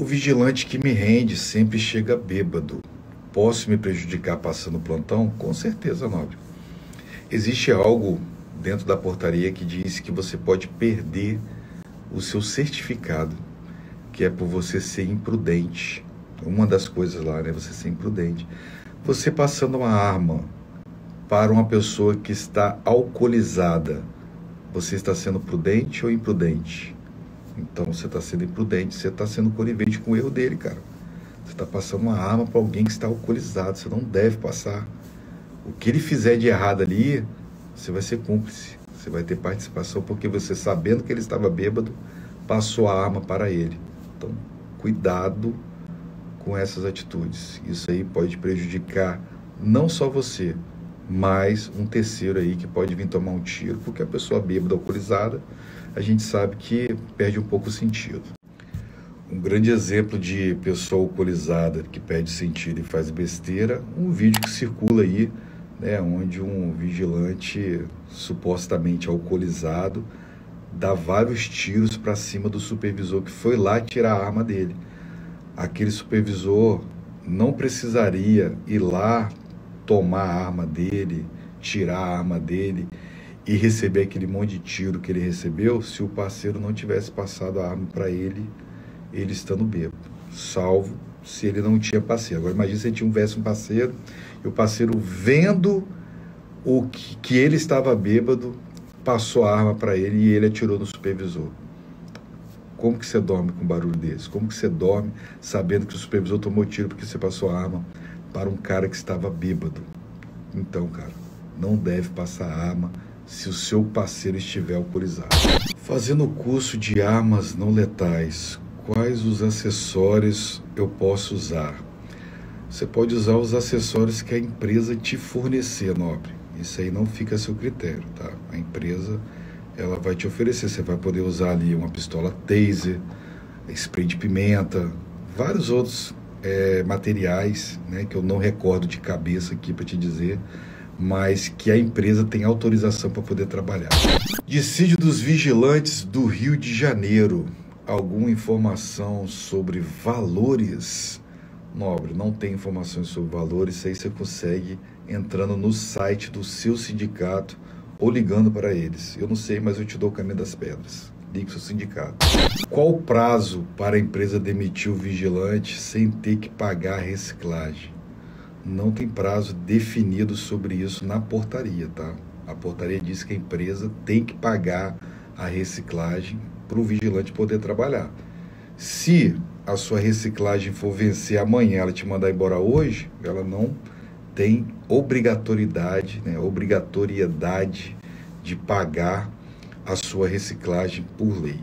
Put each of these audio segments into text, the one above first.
O vigilante que me rende sempre chega bêbado. Posso me prejudicar passando plantão? Com certeza, nobre. Existe algo dentro da portaria que diz que você pode perder o seu certificado, que é por você ser imprudente. Uma das coisas lá, né? Você ser imprudente. Você passando uma arma para uma pessoa que está alcoolizada, você está sendo prudente ou imprudente? Então você está sendo imprudente, você está sendo conivente com o erro dele, cara. Você está passando uma arma para alguém que está alcoolizado, você não deve passar. O que ele fizer de errado ali, você vai ser cúmplice. Você vai ter participação porque você, sabendo que ele estava bêbado, passou a arma para ele. Então, cuidado com essas atitudes. Isso aí pode prejudicar não só você, mas um terceiro aí que pode vir tomar um tiro, porque a pessoa bêbada, alcoolizada, a gente sabe que perde um pouco o sentido. Um grande exemplo de pessoa alcoolizada que perde sentido e faz besteira, um vídeo que circula aí, né, onde um vigilante supostamente alcoolizado dá vários tiros para cima do supervisor que foi lá tirar a arma dele. Aquele supervisor não precisaria ir lá tomar a arma dele, tirar a arma dele e receber aquele monte de tiro que ele recebeu se o parceiro não tivesse passado a arma para ele, ele estando bêbado. Salvo se ele não tinha parceiro. Agora imagine se ele tivesse um parceiro e o parceiro vendo o que, que ele estava bêbado, passou a arma para ele e ele atirou no supervisor. Como que você dorme com um barulho desse? Como que você dorme sabendo que o supervisor tomou tiro porque você passou a arma para um cara que estava bêbado? Então, cara, não deve passar arma se o seu parceiro estiver alcoolizado. Fazendo o curso de armas não letais, quais os acessórios eu posso usar? Você pode usar os acessórios que a empresa te fornecer, nobre. Isso aí não fica a seu critério, tá? A empresa ela vai te oferecer. Você vai poder usar ali uma pistola taser, spray de pimenta, vários outros é, materiais, né, que eu não recordo de cabeça aqui para te dizer, mas que a empresa tem autorização para poder trabalhar. Dissídio dos vigilantes do Rio de Janeiro. Alguma informação sobre valores? Nobre, não tem informações sobre valores, isso aí você consegue entrando no site do seu sindicato ou ligando para eles. Eu não sei, mas eu te dou o caminho das pedras. Seu sindicato. Qual o prazo para a empresa demitir o vigilante sem ter que pagar a reciclagem? não tem prazo definido sobre isso na portaria, tá? A portaria diz que a empresa tem que pagar a reciclagem para o vigilante poder trabalhar. Se a sua reciclagem for vencer amanhã, ela te mandar embora hoje, ela não tem obrigatoriedade, né, obrigatoriedade de pagar a sua reciclagem por lei.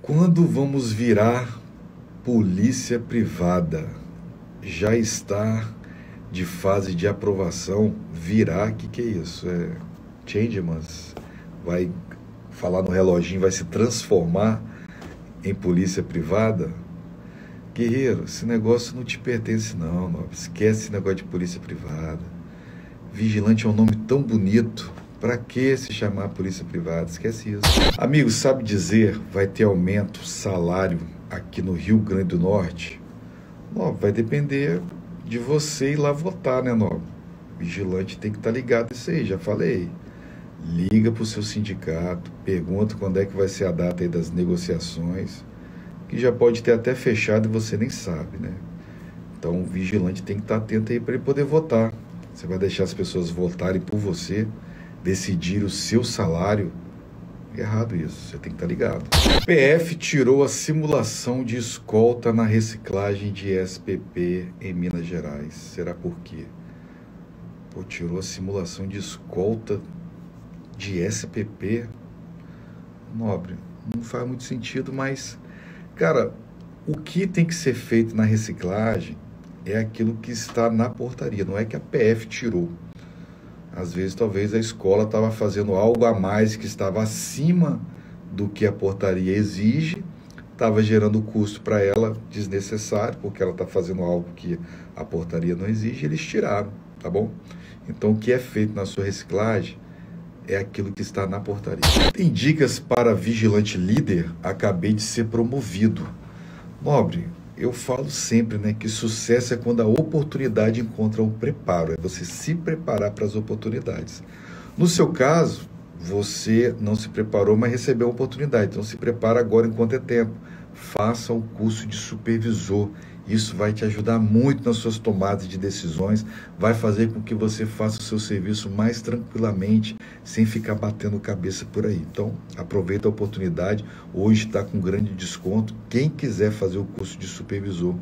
Quando vamos virar polícia privada? Já está de fase de aprovação virá, o que, que é isso? É Changemans vai falar no reloginho, vai se transformar em polícia privada? Guerreiro, esse negócio não te pertence não, não. esquece esse negócio de polícia privada. Vigilante é um nome tão bonito, para que se chamar polícia privada? Esquece isso. Amigo, sabe dizer, vai ter aumento salário aqui no Rio Grande do Norte? Não, vai depender de você ir lá votar, né, Nobre? Vigilante tem que estar tá ligado isso aí, já falei. Liga para o seu sindicato, pergunta quando é que vai ser a data aí das negociações, que já pode ter até fechado e você nem sabe, né? Então o vigilante tem que estar tá atento aí para ele poder votar. Você vai deixar as pessoas votarem por você, decidir o seu salário Errado isso, você tem que estar tá ligado. PF tirou a simulação de escolta na reciclagem de SPP em Minas Gerais. Será por quê? Pô, tirou a simulação de escolta de SPP? Nobre, não faz muito sentido, mas, cara, o que tem que ser feito na reciclagem é aquilo que está na portaria, não é que a PF tirou. Às vezes, talvez a escola estava fazendo algo a mais que estava acima do que a portaria exige, estava gerando custo para ela desnecessário, porque ela está fazendo algo que a portaria não exige, eles tiraram, tá bom? Então, o que é feito na sua reciclagem é aquilo que está na portaria. Tem dicas para vigilante líder? Acabei de ser promovido. Nobre, eu falo sempre né, que sucesso é quando a oportunidade encontra o preparo, é você se preparar para as oportunidades. No seu caso, você não se preparou, mas recebeu a oportunidade, então se prepara agora enquanto é tempo. Faça um curso de supervisor isso vai te ajudar muito nas suas tomadas de decisões, vai fazer com que você faça o seu serviço mais tranquilamente, sem ficar batendo cabeça por aí. Então, aproveita a oportunidade. Hoje está com grande desconto. Quem quiser fazer o curso de supervisor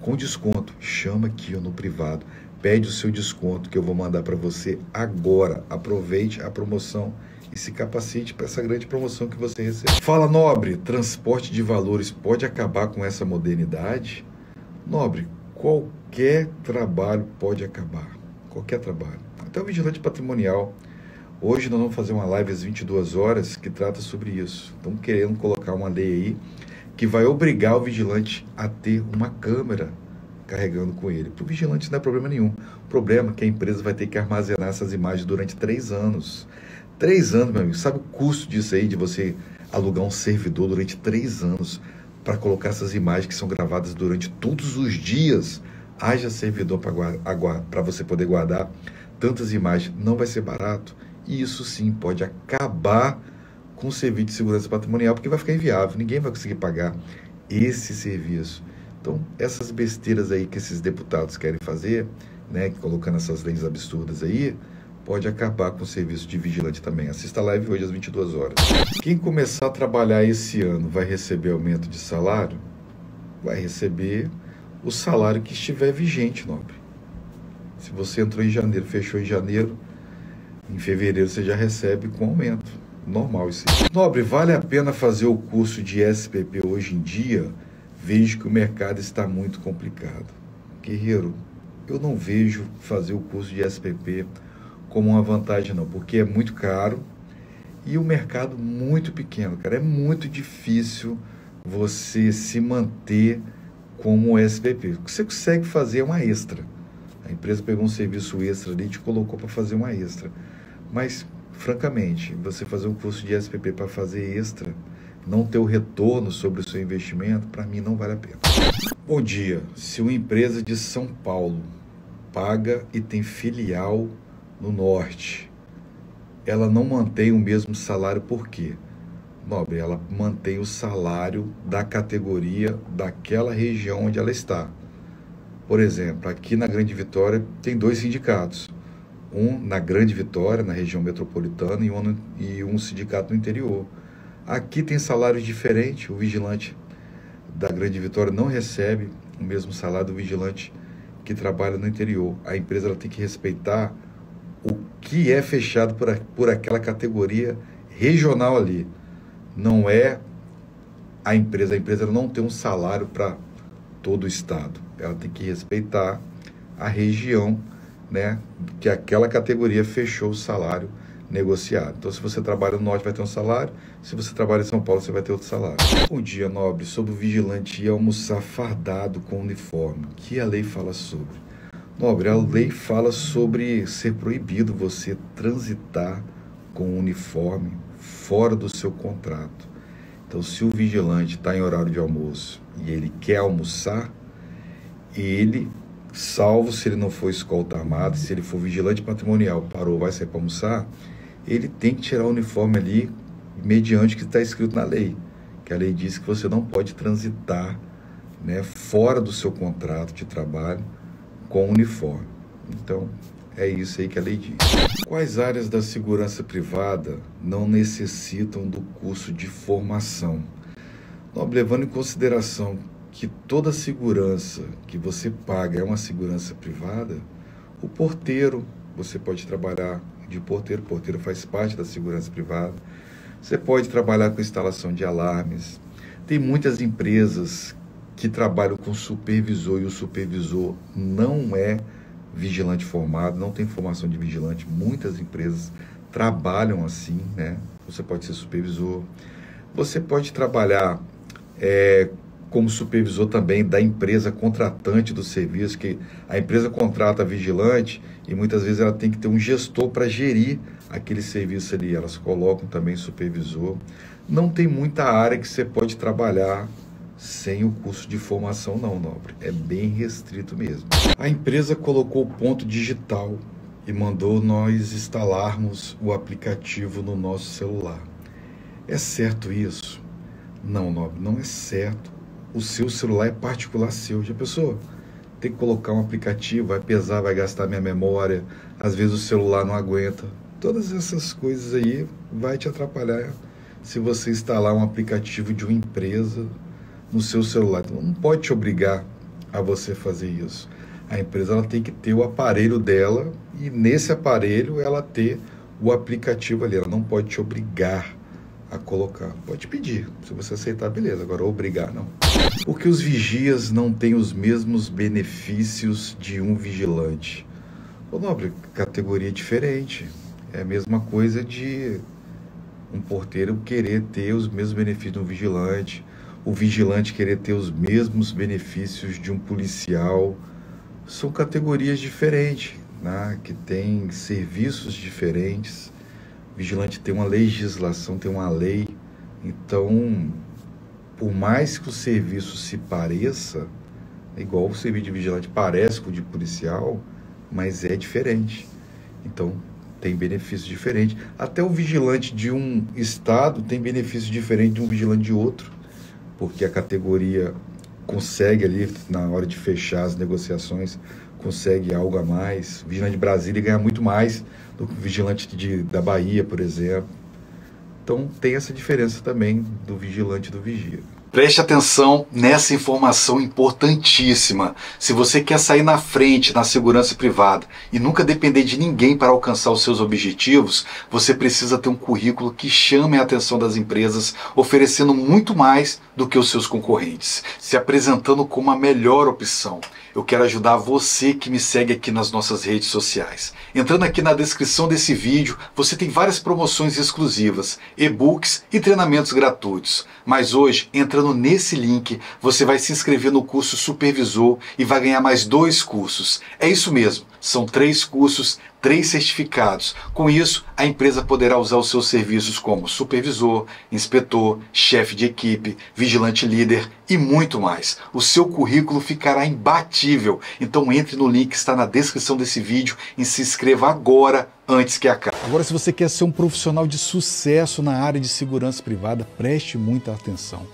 com desconto, chama aqui no privado. Pede o seu desconto que eu vou mandar para você agora. Aproveite a promoção e se capacite para essa grande promoção que você recebeu. Fala Nobre, transporte de valores pode acabar com essa modernidade? Nobre, qualquer trabalho pode acabar. Qualquer trabalho. Até o vigilante patrimonial. Hoje nós vamos fazer uma live às 22 horas que trata sobre isso. Estamos querendo colocar uma lei aí que vai obrigar o vigilante a ter uma câmera carregando com ele. Para o vigilante não é problema nenhum. O problema é que a empresa vai ter que armazenar essas imagens durante três anos. Três anos, meu amigo. Sabe o custo disso aí, de você alugar um servidor durante três anos? Para colocar essas imagens que são gravadas durante todos os dias. Haja servidor para você poder guardar tantas imagens. Não vai ser barato. E isso sim pode acabar com o serviço de segurança patrimonial, porque vai ficar inviável. Ninguém vai conseguir pagar esse serviço. Então, essas besteiras aí que esses deputados querem fazer, né, colocando essas leis absurdas aí, pode acabar com o serviço de vigilante também. Assista a live hoje às 22 horas. Quem começar a trabalhar esse ano vai receber aumento de salário? Vai receber o salário que estiver vigente, nobre. Se você entrou em janeiro, fechou em janeiro, em fevereiro você já recebe com aumento. Normal isso. Nobre, vale a pena fazer o curso de SPP hoje em dia? Vejo que o mercado está muito complicado. Guerreiro, eu não vejo fazer o curso de SPP como uma vantagem, não, porque é muito caro e o mercado muito pequeno, cara. É muito difícil você se manter como SPP. O que você consegue fazer é uma extra. A empresa pegou um serviço extra ali e te colocou para fazer uma extra. Mas, francamente, você fazer um curso de SPP para fazer extra, não ter o retorno sobre o seu investimento, para mim não vale a pena. Bom dia. Se uma empresa de São Paulo paga e tem filial no norte, ela não mantém o mesmo salário por quê? Nobre, ela mantém o salário da categoria daquela região onde ela está. Por exemplo, aqui na Grande Vitória tem dois sindicatos. Um na Grande Vitória, na região metropolitana, e um, no, e um sindicato no interior. Aqui tem salários diferentes. O vigilante da Grande Vitória não recebe o mesmo salário do vigilante que trabalha no interior. A empresa tem que respeitar o que é fechado por, por aquela categoria regional ali. Não é a empresa. A empresa não tem um salário para todo o estado. Ela tem que respeitar a região, né, que aquela categoria fechou o salário negociado. Então, se você trabalha no norte, vai ter um salário. Se você trabalha em São Paulo, você vai ter outro salário. Bom dia, nobre. Sobre o vigilante ir almoçar fardado com uniforme. O que a lei fala sobre? Nobre, a lei fala sobre ser proibido você transitar com um uniforme fora do seu contrato. Então, se o vigilante está em horário de almoço e ele quer almoçar, ele, salvo se ele não for escolta armada, se ele for vigilante patrimonial, parou, vai sair para almoçar, ele tem que tirar o uniforme ali mediante o que está escrito na lei. Que a lei diz que você não pode transitar né, fora do seu contrato de trabalho com uniforme. Então, é isso aí que a lei diz. Quais áreas da segurança privada não necessitam do curso de formação? Nobre, levando em consideração que toda segurança que você paga é uma segurança privada, o porteiro, você pode trabalhar de porteiro, porteiro faz parte da segurança privada. Você pode trabalhar com instalação de alarmes. Tem muitas empresas que trabalham com supervisor e o supervisor não é vigilante formado, não tem formação de vigilante. Muitas empresas trabalham assim, né? Você pode ser supervisor. Você pode trabalhar é, como supervisor também da empresa contratante do serviço, que a empresa contrata vigilante e muitas vezes ela tem que ter um gestor para gerir aquele serviço ali. Elas colocam também supervisor. Não tem muita área que você pode trabalhar sem o curso de formação não, nobre. É bem restrito mesmo. A empresa colocou o ponto digital e mandou nós instalarmos o aplicativo no nosso celular. É certo isso? Não, nobre, não é certo. O seu celular é particular seu. Já pensou? Tem que colocar um aplicativo, vai pesar, vai gastar minha memória. Às vezes o celular não aguenta. Todas essas coisas aí vai te atrapalhar se você instalar um aplicativo de uma empresa no seu celular. Então, não pode te obrigar a você fazer isso. A empresa ela tem que ter o aparelho dela e nesse aparelho ela ter o aplicativo ali. Ela não pode te obrigar a colocar. Pode pedir. Se você aceitar, beleza. Agora, obrigar, não. Porque os vigias não têm os mesmos benefícios de um vigilante. Ô, nobre, categoria diferente. É a mesma coisa de um porteiro querer ter os mesmos benefícios de um vigilante, o vigilante querer ter os mesmos benefícios de um policial. São categorias diferentes, né? que têm serviços diferentes. O vigilante tem uma legislação, tem uma lei. Então, por mais que o serviço se pareça, é igual o serviço de vigilante parece com o de policial, mas é diferente. Então, tem benefícios diferentes. Até o vigilante de um estado tem benefício diferente de um vigilante de outro, porque a categoria consegue ali, na hora de fechar as negociações, consegue algo a mais. O vigilante de Brasília ganha muito mais do que o vigilante de, da Bahia, por exemplo. Então tem essa diferença também do vigilante e do vigia. Preste atenção nessa informação importantíssima. Se você quer sair na frente na segurança privada e nunca depender de ninguém para alcançar os seus objetivos, você precisa ter um currículo que chame a atenção das empresas, oferecendo muito mais do que os seus concorrentes, se apresentando como a melhor opção. Eu quero ajudar você que me segue aqui nas nossas redes sociais. Entrando aqui na descrição desse vídeo, você tem várias promoções exclusivas, e-books e treinamentos gratuitos. Mas hoje, entrando nesse link, você vai se inscrever no curso Supervisor e vai ganhar mais dois cursos. É isso mesmo, são três cursos três certificados. Com isso, a empresa poderá usar os seus serviços como supervisor, inspetor, chefe de equipe, vigilante líder e muito mais. O seu currículo ficará imbatível. Então entre no link que está na descrição desse vídeo e se inscreva agora antes que acabe. Agora, se você quer ser um profissional de sucesso na área de segurança privada, preste muita atenção.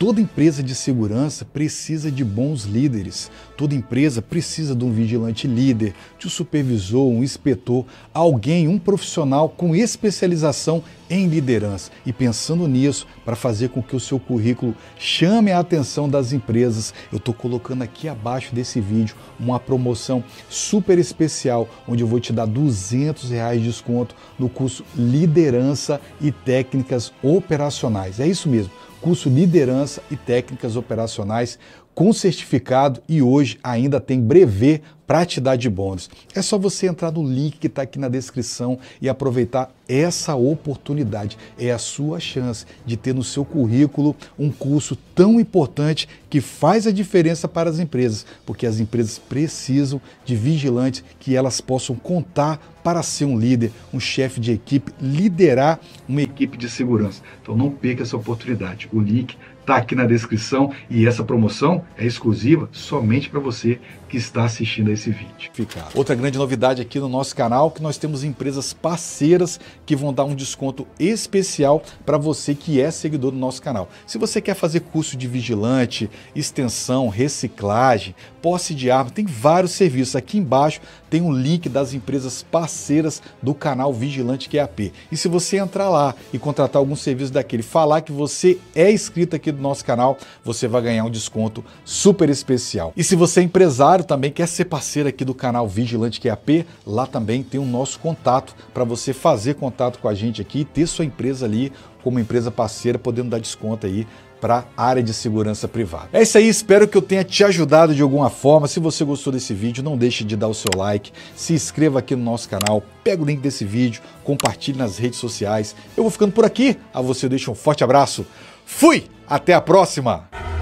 Toda empresa de segurança precisa de bons líderes. Toda empresa precisa de um vigilante líder, de um supervisor, um inspetor, alguém, um profissional com especialização em liderança. E pensando nisso, para fazer com que o seu currículo chame a atenção das empresas, eu estou colocando aqui abaixo desse vídeo uma promoção super especial, onde eu vou te dar 200 reais de desconto no curso Liderança e Técnicas Operacionais. É isso mesmo curso Liderança e Técnicas Operacionais com certificado e hoje ainda tem brevet para te dar de bônus. É só você entrar no link que está aqui na descrição e aproveitar essa oportunidade. É a sua chance de ter no seu currículo um curso tão importante que faz a diferença para as empresas, porque as empresas precisam de vigilantes que elas possam contar para ser um líder, um chefe de equipe, liderar uma equipe de segurança. Então não perca essa oportunidade. O link está aqui na descrição e essa promoção é exclusiva somente para você que está assistindo a esse vídeo. Outra grande novidade aqui no nosso canal que nós temos empresas parceiras que vão dar um desconto especial para você que é seguidor do nosso canal. Se você quer fazer curso de vigilante, extensão, reciclagem, posse de arma, tem vários serviços. Aqui embaixo tem um link das empresas parceiras do canal Vigilante QAP. E se você entrar lá e contratar algum serviço daquele, falar que você é inscrito aqui do nosso canal, você vai ganhar um desconto super especial. E se você é empresário, também quer ser parceiro aqui do canal Vigilante QAP, lá também tem o nosso contato para você fazer contato com a gente aqui e ter sua empresa ali como empresa parceira, podendo dar desconto aí para a área de segurança privada. É isso aí, espero que eu tenha te ajudado de alguma forma. Se você gostou desse vídeo, não deixe de dar o seu like, se inscreva aqui no nosso canal, pega o link desse vídeo, compartilhe nas redes sociais. Eu vou ficando por aqui, a você eu deixo um forte abraço. Fui! Até a próxima!